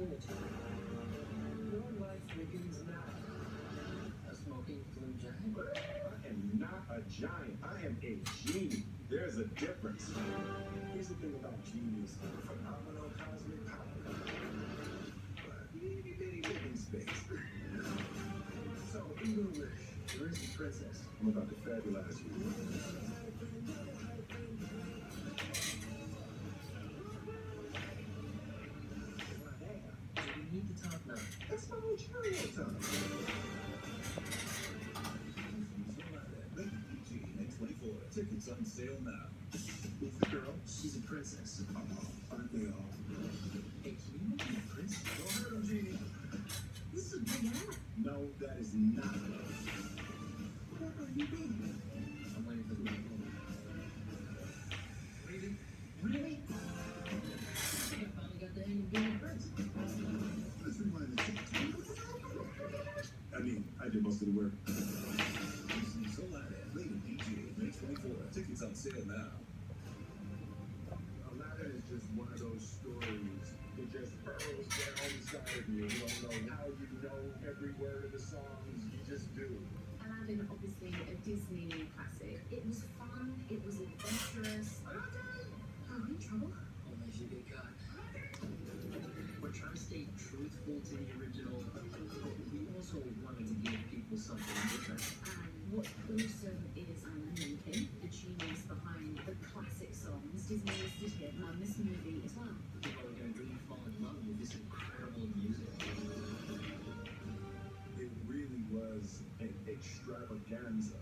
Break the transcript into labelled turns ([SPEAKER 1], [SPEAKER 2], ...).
[SPEAKER 1] opportunity. Your life begins now.
[SPEAKER 2] A smoking blue giant?
[SPEAKER 3] I am not a giant. I am a genie. There's a difference. Here's the thing about genius phenomenal cosmic power. But itty bitty living space. So, even wish.
[SPEAKER 2] Where's the princess?
[SPEAKER 3] I'm about to fabulous you. Tickets on sale now. Who's the girl?
[SPEAKER 2] She's a princess.
[SPEAKER 3] Oh, aren't they all?
[SPEAKER 2] Hey, can you make me a prince?
[SPEAKER 3] Don't hurt him, Genie.
[SPEAKER 4] This is a big hat.
[SPEAKER 3] No, that is not I mean, did most of the work. So loud at DJ, May 24. Tickets on sale now. Aladdin is just one of those stories that just burrows down inside of you. You don't know how you know every word of the songs, you just do.
[SPEAKER 4] Aladdin, obviously a Disney classic. It was fun. It was adventurous. Oh, in trouble?
[SPEAKER 2] Only she get caught. We're trying to stay truthful to the original, something different.
[SPEAKER 4] And is Alan Menken, and she behind the classic songs Disney is to it on this movie as well.
[SPEAKER 2] People are going to really fall in love with this incredible music.
[SPEAKER 3] It really was an extravaganza.